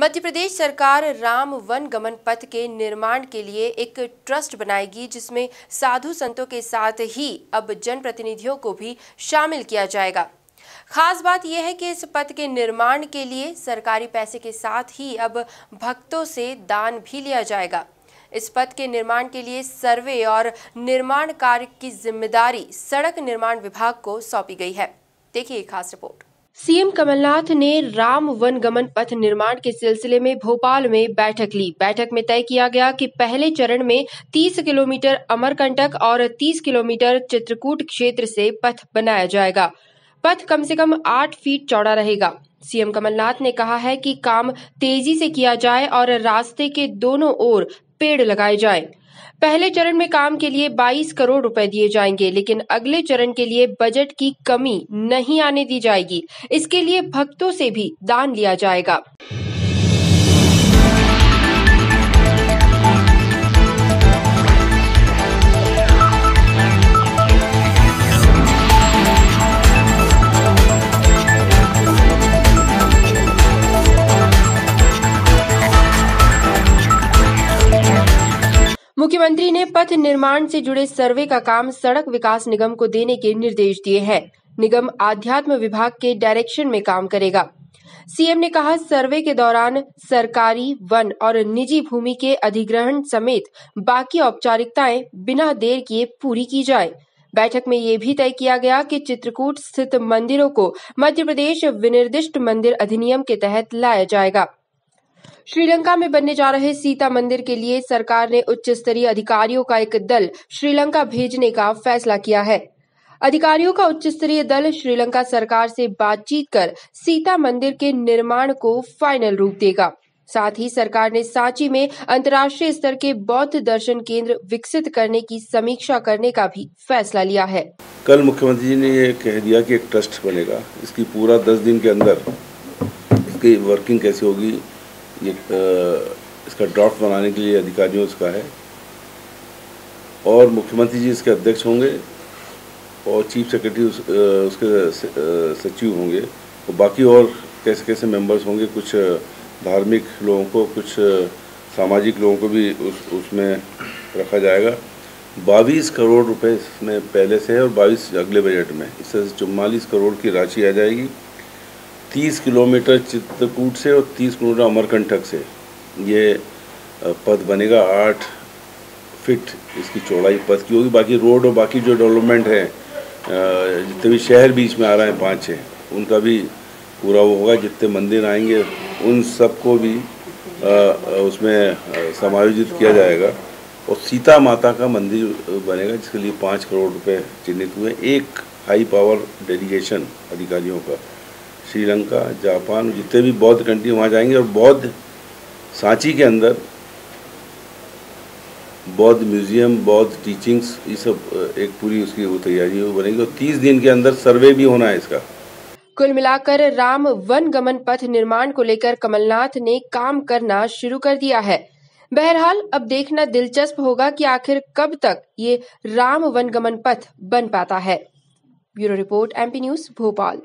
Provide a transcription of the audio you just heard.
मध्य प्रदेश सरकार राम वन गमन पथ के निर्माण के लिए एक ट्रस्ट बनाएगी, जिसमें साधु संतों के साथ ही अब जनप्रतिनिधियों को भी शामिल किया जाएगा। खास बात यह है कि इस पथ के निर्माण के लिए सरकारी पैसे के साथ ही अब भक्तों से दान भी लिया जाएगा। इस पथ के निर्माण के लिए सर्वे और निर्माण कार्य की ज़िम्मेदारी सड़क निर्माण विभाग को सौंपी गई है। देखिए खास रिपोर्ट। सीएम कमलनाथ ने राम वन गमन पथ निर्माण के सिलसिले में भोपाल में बैठक ली। बैठक में तय किया गया कि पहले चरण में 30 किलोमीटर अमरकंटक और 30 किलोमीटर चित्रकूट क्षेत्र से पथ बनाया जाएगा। पथ कम से कम आठ फीट चौड़ा रहेगा। सीएम कमलनाथ ने कहा है कि काम तेज़ी से किया जाए और रास्ते के दोनों ओर पेड़ लगाए जाएँ। पहले चरण में काम के लिए 22 करोड़ रुपए दिए जाएँगे, लेकिन अगले चरण के लिए बजट की कमी नहीं आने दी जाएगी। इसके लिए भक्तों से भी दान लिया जाएगा। मुख्यमंत्री ने पथ निर्माण से जुड़े सर्वे का काम सड़क विकास निगम को देने के निर्देश दिए हैं। निगम आध्यात्म विभाग के डायरेक्शन में काम करेगा। सीएम ने कहा, सर्वे के दौरान सरकारी, वन और निजी भूमि के अधिग्रहण समेत बाकी औपचारिकताएँ बिना देर किए पूरी की जाए। बैठक में ये भी तय किया गया कि चित्रकूट स्थित मंदिरों को मध्य प्रदेश विनिर्दिष्ट मंदिर अधिनियम के तहत लाया जाएगा। श्रीलंका में बनने जा रहे सीता मंदिर के लिए सरकार ने उच्च स्तरीय अधिकारियों का एक दल श्रीलंका भेजने का फैसला किया है। अधिकारियों का उच्च स्तरीय दल श्रीलंका सरकार से बातचीत कर सीता मंदिर के निर्माण को फाइनल रूप देगा। साथ ही सरकार ने सांची में अंतर्राष्ट्रीय स्तर के बौद्ध दर्शन केंद्र विकसित करने की समीक्षा करने का भी फैसला लिया है। कल मुख्यमंत्री जी ने ये कह दिया कि एक ट्रस्ट बनेगा। इसकी पूरा दस दिन के अंदर इसकी वर्किंग कैसे होगी? ये इसका ड्राफ्ट बनाने के लिए अधिकारियों इसका है। और मुख्यमंत्री जी इसके अध्यक्ष होंगे और चीफ सेक्रेटरी उस, उसके सचिव होंगे। और बाकी और कैसे कैसे मेंबर्स होंगे कुछ धार्मिक लोगों को कुछ सामाजिक लोगों को भी उस उसमें रखा जाएगा। बाईस करोड़ रुपए इसमें पहले से है और बाईस अगले बजट में। इससे चौवालीस करोड़ की राशि आ जाएगी। तीस किलोमीटर चित्रकूट से और तीस किलोमीटर अमरकंटक से। ये पथ बनेगा आठ फिट इसकी चौड़ाई पथ की। होगी बाकी रोड और बाकी जो डेवलपमेंट है जितने भी शहर बीच में आ रहे हैं, पाँच छः उनका भी पूरा वो होगा। जितने मंदिर आएँगे, उन सबको भी उसमें समायोजित किया जाएगा। और सीता माता का मंदिर बनेगा, जिसके लिए पाँच करोड़ रुपए चिन्हित हुए। एक हाई पावर डेलीगेशन अधिकारियों का। श्रीलंका, जापान, जितने भी बौद्ध कंट्री वहाँ जाएँगे और बौद्ध सांची के अंदर बौद्ध म्यूज़ियम, बौद्ध टीचिंग्स, ये सब एक पूरी उसकी वो तैयारी बनेगी और तीस दिन के अंदर सर्वे भी होना है इसका। कुल मिलाकर राम वन गमन पथ निर्माण को लेकर कमलनाथ ने काम करना शुरू कर दिया है। बहरहाल, अब देखना दिलचस्प होगा कि आखिर कब तक ये राम वन गमन पथ बन पाता है। Bureau report, MP news, Bhopal.